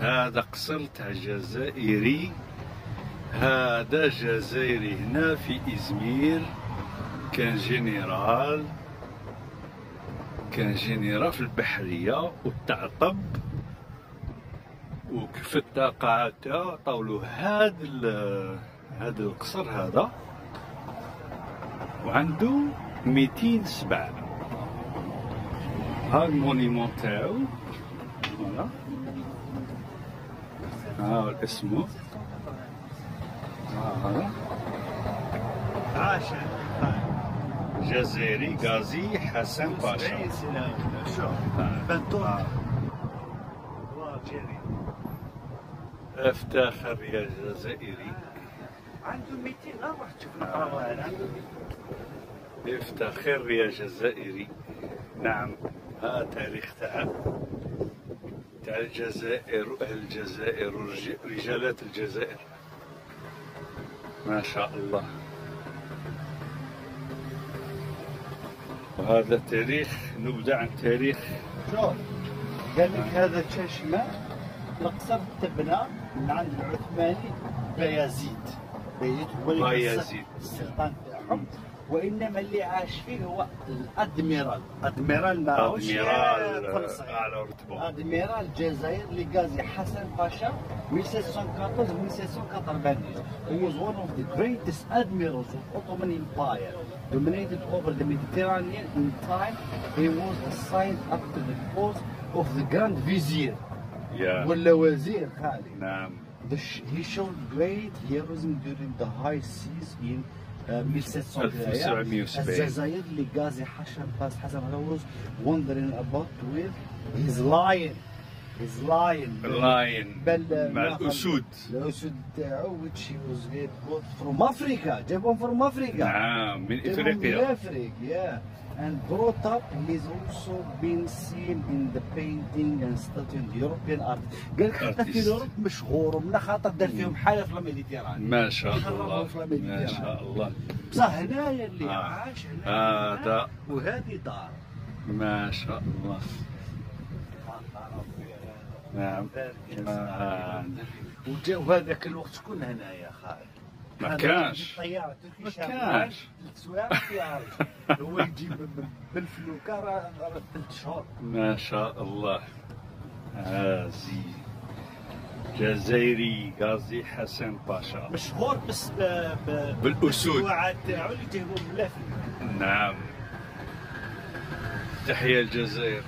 هذا قصر تاع جزائري هذا جزائري هنا في إزمير كان جنرال كان جنرال في البحرية وتعطب وكيف التقاعد طولوا هذا هذا القصر هذا. وعنده 200 سبعة. ها المونيمون تاعو فوالا ها اسمه. ها هذا عاشا جزائري غازي حسن باشا. بنتون أفتخر يا جزائري. عنده 200 لا روح تشوف أفتخر يا جزائري. نعم. ها تاريخ تاع تاع الجزائر واهل الجزائر ورج- رجالات الجزائر. ما شاء الله. وهذا تاريخ نبدأ عن تاريخ. شوف قال لك هذا الشاشمة القصر تبنى من عند العثماني بايزيد بايزيد هو اللي السلطان تاعهم وإنما اللي عاش فيه هو الأدميرال. أدميرال ما أدميرال فرنسي. على رتبه. أدميرال الجزائر اللي غازي حسن باشا 1714 1790 He was one of the greatest admirals of Ottoman Empire. Dominated over the Mediterranean in time. He was assigned up to the post of the Grand Vizier. يا ولا وزير خالي نعم. sh- he showed great heroism during the high seas in uh, 1770 1770. الجزائر اللي غازي حسن باس حسن was wandering about with his lion Lion اللاين بل مع الأسود. الأسود تاعو which he was bought from Africa. جابهم from Africa. نعم من جابهم من إفريقيا. Yeah. And brought up he's also been seen in the painting and study in the European art. قال لك حتى في. الاوروب مشهور ومن خاطر دار فيهم حاله في الميديتيراني ما شاء الله ما. شاء الله بصح هنايا اللي آه. عاش هذا وهذه دار ما شاء الله نعم. آه. وهذاك الوقت شكون هنايا خالد. ما كانش. ما كانش. هو يجيب بال- بالفلوكة راه ثلاث شهور. ما شاء الله. غازي جزائري غازي حسن باشا. مشهور بس ب... ب... بالأسود. بالسواعات تاعو اللي نعم. تحيا الجزائر.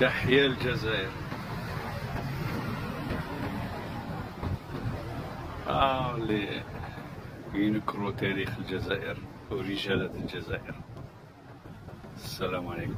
تحيا الجزائر. آه اللي ينكروا تاريخ الجزائر ورجالة الجزائر. السلام عليكم.